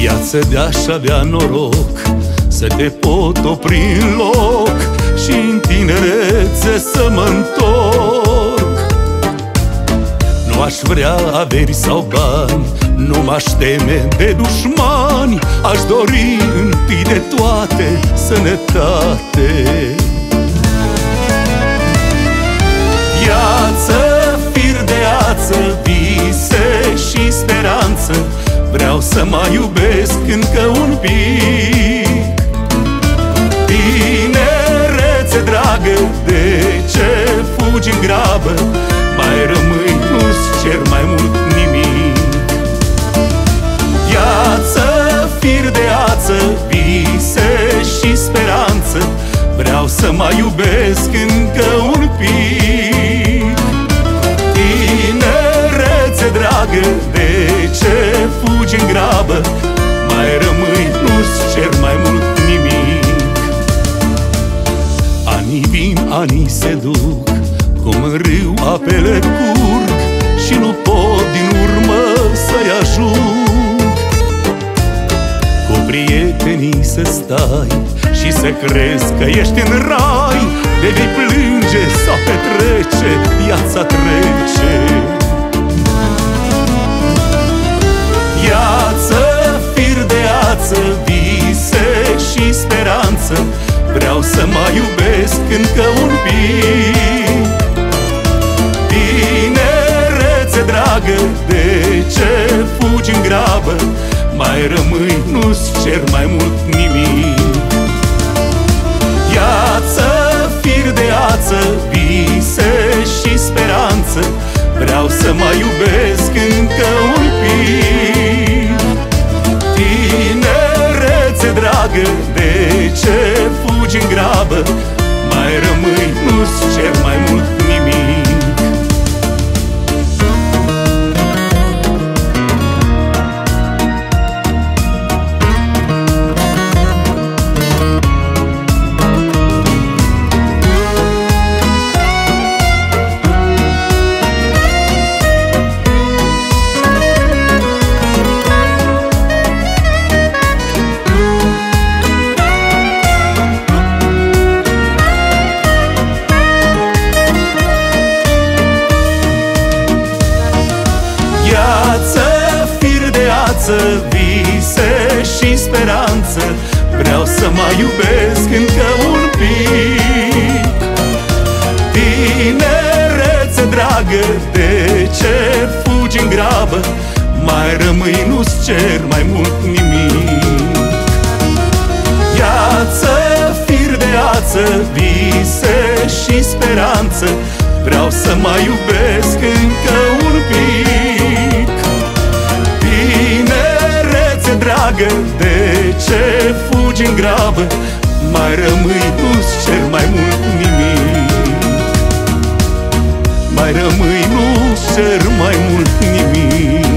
viață de-aș avea noroc Să te pot opri în loc și în tinerețe să mă întorc. Nu aș vrea averi sau bani Nu m-aș teme de dușmani Aș dori întâi de toate sănătate Vreau să mai iubesc încă un pic. Tinerețe dragă, de ce fugi în grabă? Mai rămâi, nu-ți cer mai mult nimic. Viață, fir de ață, vise și speranță. Vreau să mai iubesc încă un pic. Tinerețe dragă, vin, anii se duc Cum în râu apele curg Și nu pot din urmă să-i ajung. Cu prietenii să stai Și să crezi că ești în rai De vei plânge sau petrece Viața trece Vreau să mai iubesc încă un pic. Tinerețe dragă, de ce fugi în grabă? Mai rămâi, nu-ți cer mai mult nimic. Viață, fir de ață, vise și speranță. Vreau să mai iubesc încă un pic de ață, vise și speranță. Vreau să mai iubesc încă un pic. Tinerețe dragă, de ce fugi în grabă? Mai rămâi, nu-ți cer mai mult nimic. Viață, fir de ață, vise și speranță. Vreau să mai iubesc încă un pic Tinerețe dragă, de ce fugi în grabă? Mai rămâi, nu-ți cer mai mult nimic Mai rămâi, nu-ți cer mai mult nimic